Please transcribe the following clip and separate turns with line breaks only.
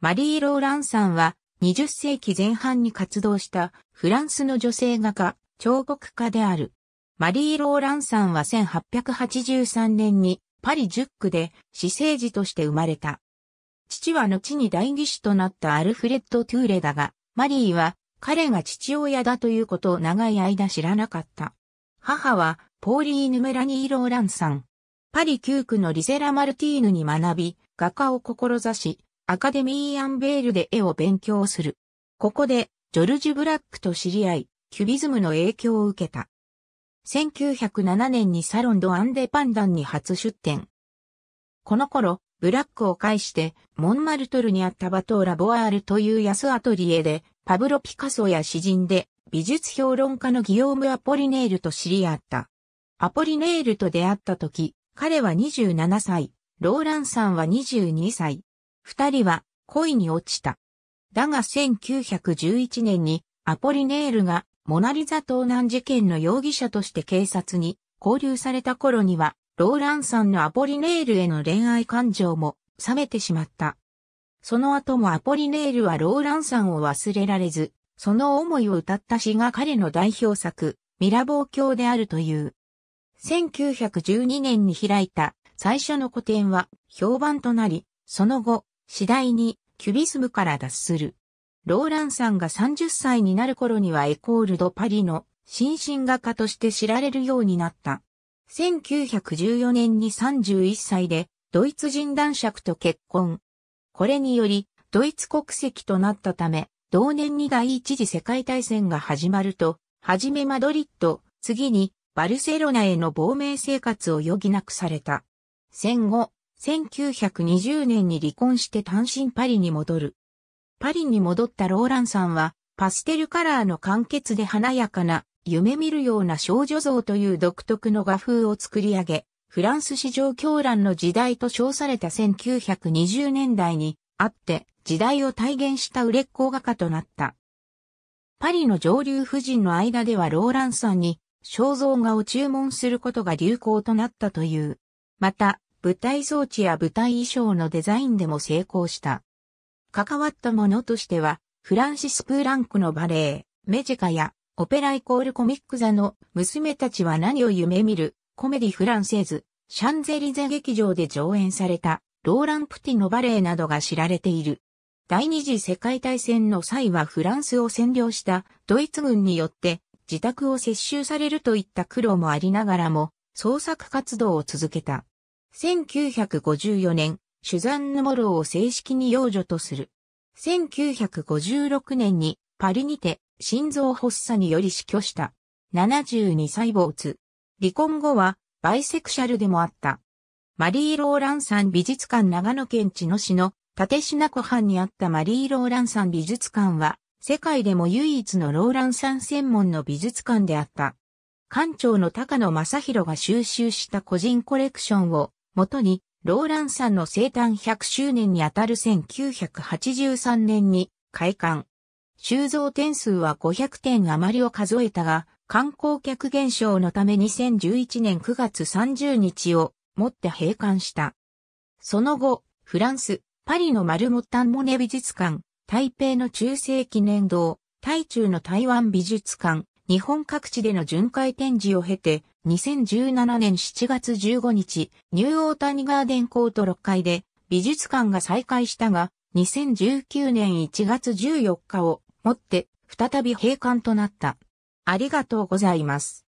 マリー・ローランさんは20世紀前半に活動したフランスの女性画家、彫刻家である。マリー・ローランさんは1883年にパリ10区で私生児として生まれた。父は後に代議士となったアルフレッド・トゥーレだが、マリーは彼が父親だということを長い間知らなかった。母はポーリーヌ・メラニー・ローランさん。パリ9区のリセラ・マルティーヌに学び、画家を志し、アカデミー・アンベールで絵を勉強する。ここで、ジョルジュ・ブラックと知り合い、キュビズムの影響を受けた。1907年にサロンド・アンデ・パンダンに初出展。この頃、ブラックを介して、モンマルトルにあったバトーラ・ボアールという安アトリエで、パブロ・ピカソや詩人で、美術評論家のギオーム・アポリネールと知り合った。アポリネールと出会った時、彼は27歳、ローランさんは22歳。二人は恋に落ちた。だが1911年にアポリネールがモナリザ盗難事件の容疑者として警察に交流された頃には、ローランさんのアポリネールへの恋愛感情も冷めてしまった。その後もアポリネールはローランさんを忘れられず、その思いを歌った詩が彼の代表作、ミラボー教であるという。1912年に開いた最初の個展は評判となり、その後、次第にキュビスムから脱する。ローランさんが30歳になる頃にはエコール・ド・パリの新進画家として知られるようになった。1914年に31歳でドイツ人男爵と結婚。これによりドイツ国籍となったため、同年に第一次世界大戦が始まると、はじめマドリッド、次にバルセロナへの亡命生活を余儀なくされた。戦後、1920年に離婚して単身パリに戻る。パリに戻ったローランさんは、パステルカラーの簡潔で華やかな、夢見るような少女像という独特の画風を作り上げ、フランス史上狂乱の時代と称された1920年代にあって時代を体現した売れっ子画家となった。パリの上流婦人の間ではローランさんに肖像画を注文することが流行となったという。また、舞台装置や舞台衣装のデザインでも成功した。関わったものとしては、フランシス・プーランクのバレエ、メジカや、オペライコールコミック座の娘たちは何を夢見る、コメディフランセーズ、シャンゼリゼ劇場で上演された、ローラン・プティのバレエなどが知られている。第二次世界大戦の際はフランスを占領したドイツ軍によって自宅を接収されるといった苦労もありながらも創作活動を続けた。1954年、シュザンヌ・モローを正式に養女とする。1956年にパリにて心臓発作により死去した。72歳没。離婚後はバイセクシャルでもあった。マリー・ローランさん美術館長野県茅野市の立品湖畔にあったマリー・ローランさん美術館は世界でも唯一のローランさん専門の美術館であった。館長の高野正宏が収集した個人コレクションを元に、ローランさんの生誕100周年にあたる1983年に開館。収蔵点数は500点余りを数えたが、観光客減少のため2011年9月30日をもって閉館した。その後、フランス、パリのマルモッタンモネ美術館、台北の中世記念堂、台中の台湾美術館、日本各地での巡回展示を経て、2017年7月15日、ニューオータニガーデンコート6階で美術館が再開したが、2019年1月14日をもって再び閉館となった。ありがとうございます。